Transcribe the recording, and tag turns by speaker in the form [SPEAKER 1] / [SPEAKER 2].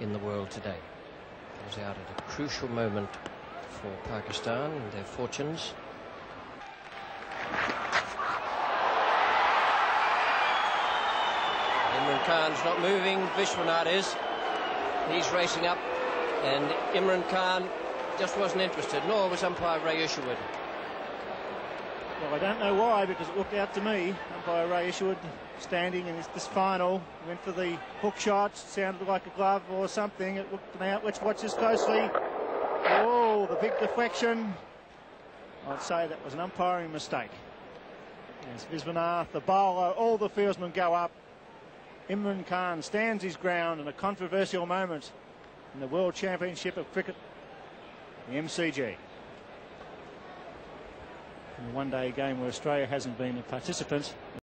[SPEAKER 1] in the world today. Goes out at a crucial moment for Pakistan and their fortunes. Imran Khan's not moving, Vishwanath is. He's racing up, and Imran Khan just wasn't interested, nor was umpire Ray Isherwood.
[SPEAKER 2] Well, I don't know why, because it looked out to me. Umpire Ray Isherwood standing in this, this final, went for the hook shot, sounded like a glove or something. It looked out. Let's watch this closely. Oh, the big deflection. I'd say that was an umpiring mistake. As Viswanath, the bowler, all the fieldsmen go up. Imran Khan stands his ground in a controversial moment in the World Championship of Cricket, the MCG. In one-day game where Australia hasn't been a participant.